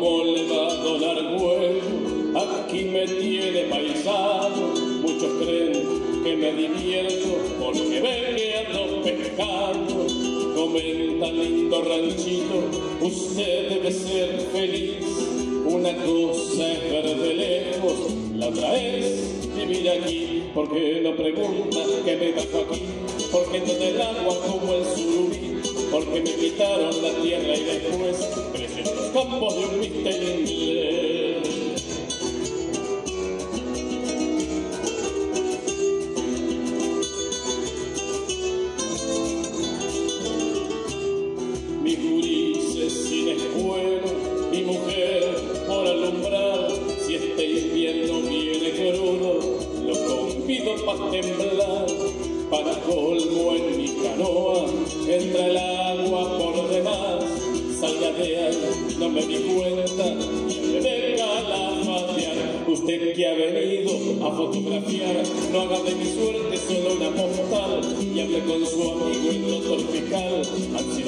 ¿Cómo le va a donar vuelo? Aquí me tiene paisano. Muchos creen que me divierto porque ven que ando pescando. Comenta lindo ranchito, usted debe ser feliz. Una cosa es ver de lejos, la otra es vivir aquí. Porque no pregunta que me bajo aquí, porque no el agua como el surubí porque me quitaron la tierra y después crecí en de un mister inglés. Mis gurises sin escuela, mi mujer por alumbrar, si este invierno viene crudo, lo convido para temblar, para colmo en mi canoa, entra el agua por demás, salgadear, no me di cuenta, deja calafatear. Usted que ha venido a fotografiar, no haga de mi suerte solo una postal, y hable con su amigo el doctor fiscal, así